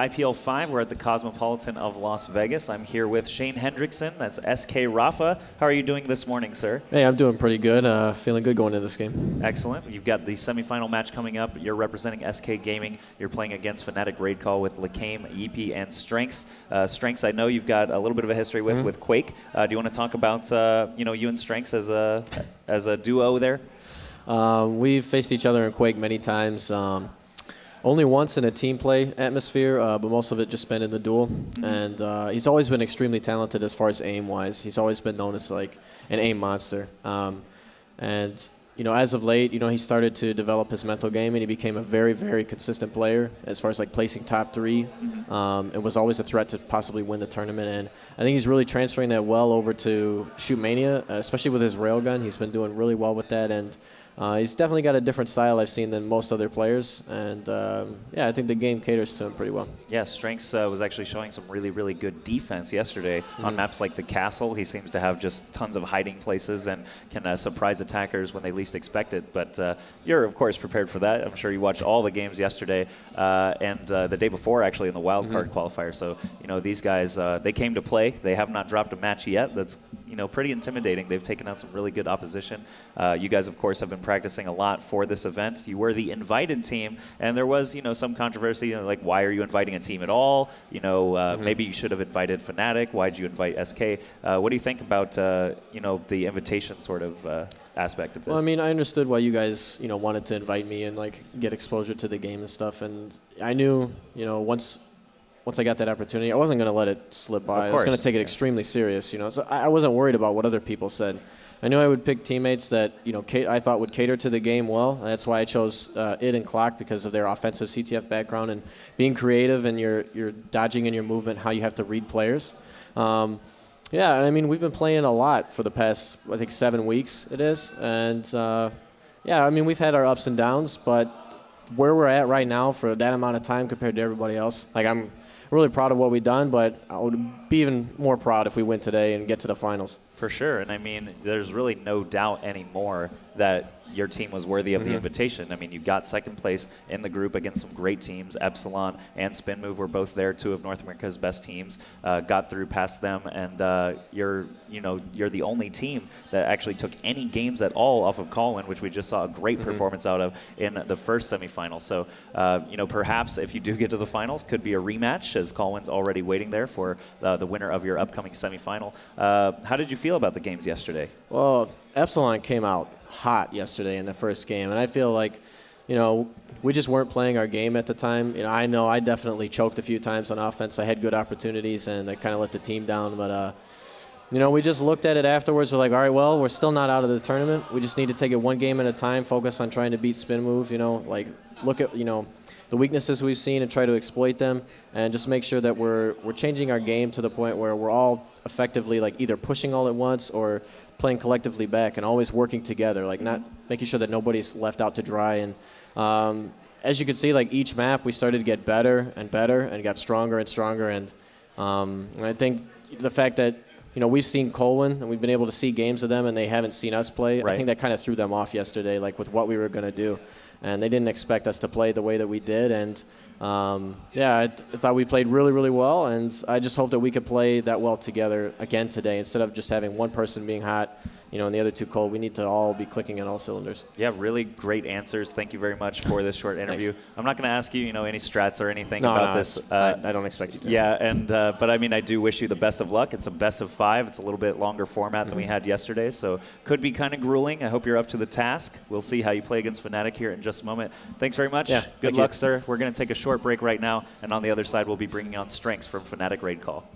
IPL 5. We're at the Cosmopolitan of Las Vegas. I'm here with Shane Hendrickson. That's SK Rapha. How are you doing this morning, sir? Hey, I'm doing pretty good. Uh, feeling good going into this game. Excellent. You've got the semifinal match coming up. You're representing SK Gaming. You're playing against Fnatic Raid Call with Lakame, EP, and Strenx. Uh, Strenx, I know you've got a little bit of a history with Mm-hmm. with Quake. Uh, do you want to talk about uh, you know you and Strenx as a as a duo there? Um, we've faced each other in Quake many times. Um, only once in a team play atmosphere, uh, but most of it just spent in the duel. And uh, he's always been extremely talented as far as aim wise. He's always been known as like an aim monster. Um, and you know, as of late, you know, he started to develop his mental game, and he became a very, very consistent player as far as like placing top 3 Um, and was always a threat to possibly win the tournament. And I think he's really transferring that well over to ShootMania, uh, especially with his railgun. He's been doing really well with that, and uh, he's definitely got a different style I've seen than most other players. And um, yeah, I think the game caters to him pretty well. Yeah, Strenx uh, was actually showing some really, really good defense yesterday Mm-hmm. on maps like the Castle. He seems to have just tons of hiding places and can uh, surprise attackers when they least expect it. But uh, you're, of course, prepared for that. I'm sure you watched all the games yesterday uh, and uh, the day before, actually, in the wild card Mm-hmm. qualifier. So, you know, these guys, uh, they came to play. They have not dropped a match yet. That's, you know, pretty intimidating. They've taken out some really good opposition. Uh, you guys, of course, have been practicing a lot for this event. You were the invited team, and there was, you know, some controversy, you know, like why are you inviting a team at all? You know, uh, maybe you should have invited Fnatic. Why'd you invite SK? Uh, what do you think about, uh, you know, the invitation sort of uh, aspect of this? Well, I mean, I understood why you guys, you know, wanted to invite me and like get exposure to the game and stuff. And I knew, you know, once once I got that opportunity, I wasn't going to let it slip by. I was going to take it yeah. extremely serious, you know. So I I wasn't worried about what other people said. I knew I would pick teammates that, you know, ca- I thought would cater to the game well. And that's why I chose uh, it and Clock because of their offensive CTF background and being creative and your your dodging and your movement, how you have to read players. Um, yeah, and I mean, we've been playing a lot for the past, I think, seven weeks it is. And uh, yeah, I mean, we've had our ups and downs, but where we're at right now for that amount of time compared to everybody else, like, I'm really proud of what we've done, but I would be even more proud if we win today and get to the finals. For sure. And I mean, there's really no doubt anymore that your team was worthy of the invitation. I mean, you got second place in the group against some great teams. Epsilon and Spin Move were both there, two of North America's best teams. Uh, got through past them, and uh, you're, you know, you're the only team that actually took any games at all off of Colwyn, which we just saw a great performance out of in the first semifinal. So, uh, you know, perhaps if you do get to the finals, could be a rematch, as Colwyn's already waiting there for uh, the winner of your upcoming semifinal. Uh, how did you feel about the games yesterday? Well, Epsilon came out hot yesterday in the first game, and I feel like, you know, we just weren't playing our game at the time. You know, I know I definitely choked a few times on offense. I had good opportunities, and I kind of let the team down. But, uh, you know, we just looked at it afterwards. We're like, all right, well, we're still not out of the tournament. We just need to take it one game at a time, focus on trying to beat spin move. You know, like look at you know the weaknesses we've seen and try to exploit them, and just make sure that we're we're changing our game to the point where we're all effectively like either pushing all at once or playing collectively back and always working together, like not making sure that nobody's left out to dry. And um, as you can see, like each map, we started to get better and better and got stronger and stronger. And, um, and I think the fact that you know we've seen Colwyn and we've been able to see games of them and they haven't seen us play. Right. I think that kind of threw them off yesterday, like with what we were going to do, and they didn't expect us to play the way that we did. And um, yeah, I, I thought we played really, really well, and I just hope that we could play that well together again today instead of just having one person being hot, you know, and the other two cold. We need to all be clicking on all cylinders. Yeah, really great answers. Thank you very much for this short interview. I'm not going to ask you, you know, any strats or anything No, about no, this. Uh, I, I don't expect you to. yeah, and uh, but I mean, I do wish you the best of luck. It's a best of five. It's a little bit longer format than we Mm-hmm. had yesterday, so could be kind of grueling. I hope you're up to the task. We'll see how you play against Fnatic here in just a moment. Thanks very much. Yeah, Good thank you. luck, sir. We're going to take a short break right now, and on the other side, we'll be bringing on Strenx from Fnatic Raid Call.